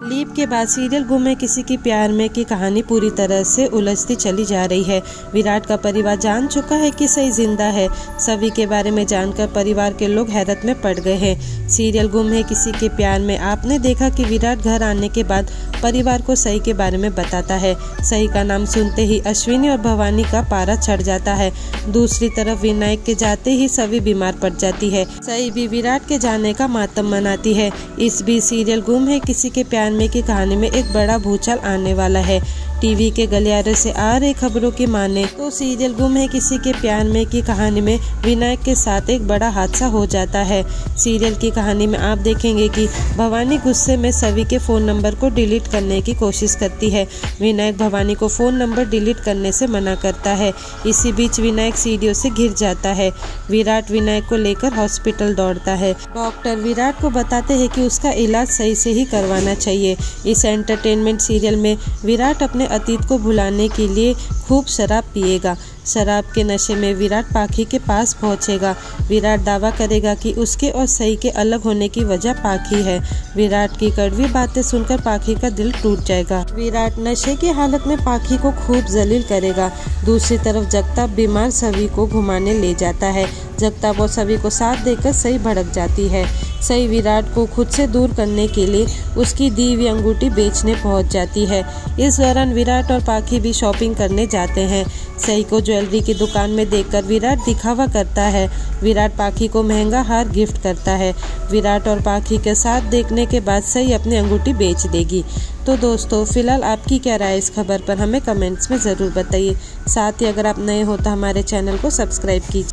Leap के बाद serial गुम है किसी की प्यार में की कहानी पूरी तरह से उलझती चली जा रही है। विराट का परिवार जान चुका है कि सही ज़िंदा है। सभी के बारे में जानकर परिवार के लोग हैरत में पड़ गए हैं। सीरियल गुम है किसी के प्यार में आपने देखा कि विराट घर आने के बाद परिवार को सही के बारे में बताता है। सही का नाम सुनते ही अश्विनी और भवानी का पारा चढ़ जाता है। दूसरी तरफ़ विनायक के जाते ही सभी बीमार पड़ जाती है। सही भी विराट के जाने का मातम मनाती है। इस बीच सीरियल गुम है किसी के प्यार में की कहानी में एक बड़ा भूचाल आने वाला है। टीवी के गलियारे से आ रही खबरों की माने तो सीरियल गुम है किसी के प्यार में की कहानी में। विनायक के साथ एक बड़ा हादसा हो जाता है। सीरियल की कहानी में आप देखेंगे कि भवानी गुस्से में सभी के फ़ोन नंबर को डिलीट करने की कोशिश करती है। विनायक भवानी को फ़ोन नंबर डिलीट करने से मना करता है। इसी बीच विनायक सीढ़ियों से गिर जाता है। विराट विनायक को लेकर हॉस्पिटल दौड़ता है। डॉक्टर विराट को बताते हैं कि उसका इलाज सही से ही करवाना चाहिए। इस एंटरटेनमेंट सीरियल में विराट अपने अतीत को भुलाने के लिए खूब शराब पिएगा। शराब के नशे में विराट पाखी के पास पहुंचेगा। विराट दावा करेगा कि उसके और सही के अलग होने की वजह पाखी है। विराट की कड़वी बातें सुनकर पाखी का दिल टूट जाएगा। विराट नशे की हालत में पाखी को खूब जलील करेगा। दूसरी तरफ़ जगताप बीमार सभी को घुमाने ले जाता है। जगताप वो सभी को साथ देकर सही भड़क जाती है। सही विराट को खुद से दूर करने के लिए उसकी दी हुई अंगूठी बेचने पहुँच जाती है। इस दौरान विराट और पाखी भी शॉपिंग करने जाते हैं। सही को ज्वेलरी की दुकान में देखकर विराट दिखावा करता है। विराट पाखी को महँगा हार गिफ्ट करता है। विराट और पाखी के साथ देखने के बाद सही अपनी अंगूठी बेच देगी। तो दोस्तों, फ़िलहाल आपकी क्या राय इस खबर पर हमें कमेंट्स में ज़रूर बताइए। साथ ही अगर आप नए हो तो हमारे चैनल को सब्सक्राइब कीजिए।